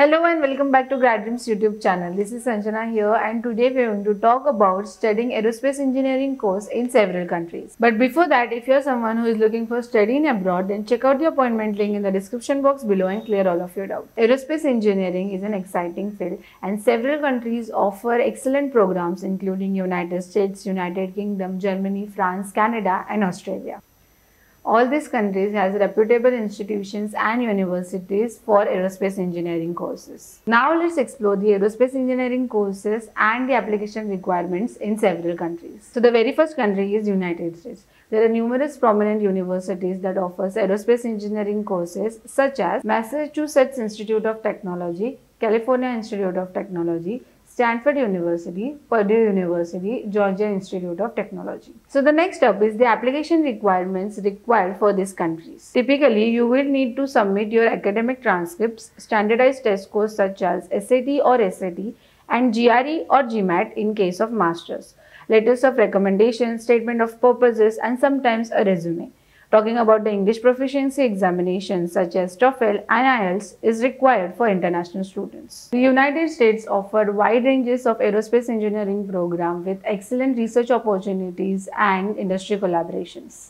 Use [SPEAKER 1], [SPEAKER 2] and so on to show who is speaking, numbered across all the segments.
[SPEAKER 1] Hello and welcome back to Grad Dreams YouTube channel. This is Sanjana here and today we are going to talk about studying aerospace engineering course in several countries. But before that, if you are someone who is looking for studying abroad, then check out the appointment link in the description box below and clear all of your doubts. Aerospace engineering is an exciting field and several countries offer excellent programs including United States, United Kingdom, Germany, France, Canada and Australia. All these countries has reputable institutions and universities for aerospace engineering courses. Now let's explore the aerospace engineering courses and the application requirements in several countries. So the very first country is United States. There are numerous prominent universities that offers aerospace engineering courses such as Massachusetts Institute of Technology, California Institute of Technology, Stanford University, Purdue University, Georgia Institute of Technology. So the next up is the application requirements required for these countries. Typically, you will need to submit your academic transcripts, standardized test scores such as SAT or SAT and GRE or GMAT in case of masters, letters of recommendation, statement of purposes and sometimes a resume. Talking about the English proficiency examinations such as TOEFL and IELTS is required for international students. The United States offer wide ranges of aerospace engineering program with excellent research opportunities and industry collaborations.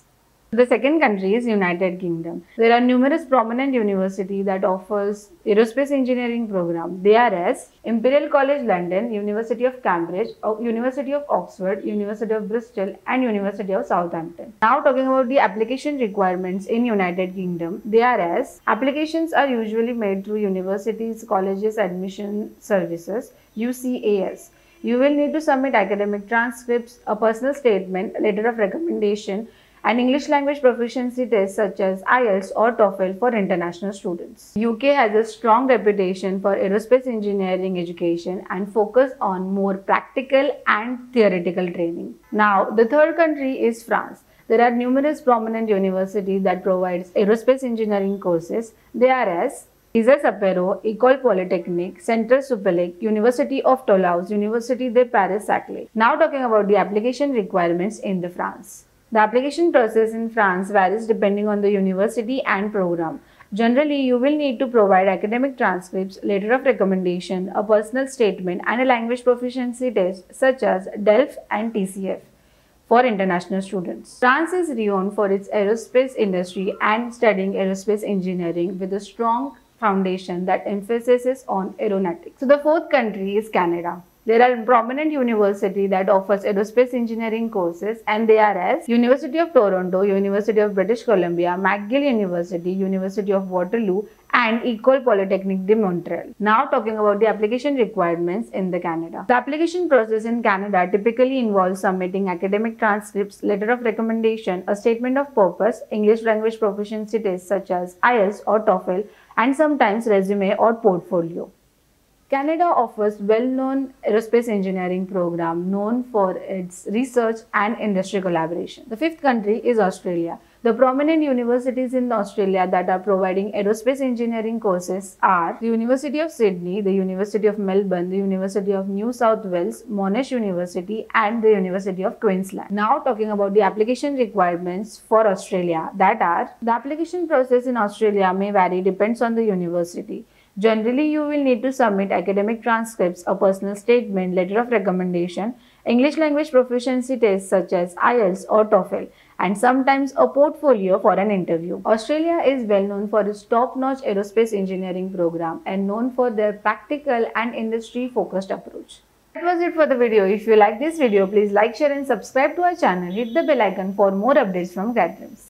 [SPEAKER 1] The second country is United Kingdom. There are numerous prominent universities that offers aerospace engineering program. They are as Imperial College London, University of Cambridge, University of Oxford, University of Bristol and University of Southampton. Now talking about the application requirements in United Kingdom. They are as applications are usually made through universities, colleges, admission services, UCAS. You will need to submit academic transcripts, a personal statement, a letter of recommendation, and English language proficiency tests such as IELTS or TOEFL for international students. UK has a strong reputation for aerospace engineering education and focus on more practical and theoretical training. Now, the third country is France. There are numerous prominent universities that provides aerospace engineering courses. They are as ISAE-SUPAERO, École Polytechnique, CentraleSupélec, University of Toulouse, University de Paris-Saclay. Now talking about the application requirements in the France. The application process in France varies depending on the university and program. Generally, you will need to provide academic transcripts, letter of recommendation, a personal statement and a language proficiency test such as DELF and TCF for international students. France is renowned for its aerospace industry and studying aerospace engineering with a strong foundation that emphasizes on aeronautics. So the fourth country is Canada. There are prominent university that offers aerospace engineering courses and they are as University of Toronto, University of British Columbia, McGill University, University of Waterloo and Ecole Polytechnique de Montreal. Now talking about the application requirements in the Canada. The application process in Canada typically involves submitting academic transcripts, letter of recommendation, a statement of purpose, English language proficiency tests such as IELTS or TOEFL and sometimes resume or portfolio. Canada offers well-known aerospace engineering program known for its research and industry collaboration. The fifth country is Australia. The prominent universities in Australia that are providing aerospace engineering courses are the University of Sydney, the University of Melbourne, the University of New South Wales, Monash University and the University of Queensland. Now talking about the application requirements for Australia that are the application process in Australia may vary depends on the university. Generally, you will need to submit academic transcripts, a personal statement, letter of recommendation, English language proficiency tests such as IELTS or TOEFL and sometimes a portfolio for an interview. Australia is well known for its top-notch aerospace engineering program and known for their practical and industry-focused approach. That was it for the video. If you like this video, please like, share and subscribe to our channel. Hit the bell icon for more updates from Grad Dreams.